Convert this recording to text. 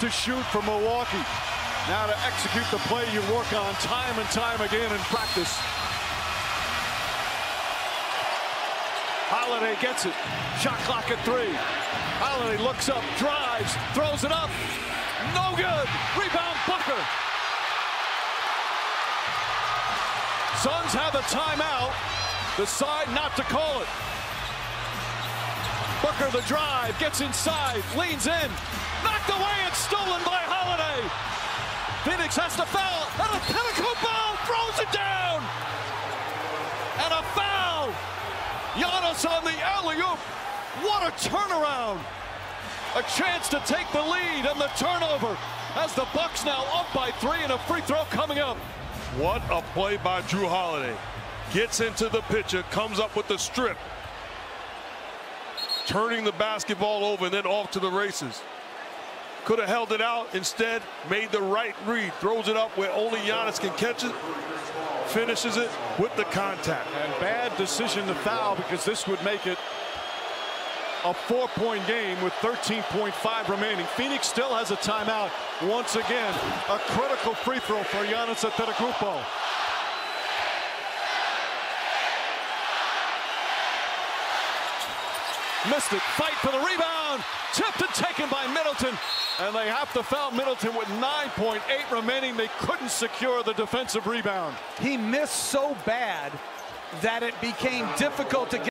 to shoot for Milwaukee. Now to execute the play you work on time and time again in practice. Holiday gets it. Shot clock at three. Holiday looks up, drives, throws it up. No good. Rebound Booker. Suns have a timeout. Decide not to call it. Booker the drive, gets inside, leans in, knocked away and stolen by Holiday. Phoenix has to foul, and a Antetokounmpo throws it down. And a foul. Giannis on the alley-oop. What a turnaround. A chance to take the lead and the turnover as the Bucks now up by three and a free throw coming up. What a play by Jrue Holiday. Gets into the pitcher, comes up with the strip. Turning the basketball over and then off to the races. Could have held it out. Instead, made the right read. Throws it up where only Giannis can catch it. Finishes it with the contact. And bad decision to foul because this would make it a four-point game with 13.5 remaining. Phoenix still has a timeout. Once again, a critical free throw for Giannis Antetokounmpo. Missed it. Fight for the rebound. Tipped and taken by Middleton. And they have to foul Middleton with 9.8 remaining. They couldn't secure the defensive rebound. He missed so bad that it became difficult to get.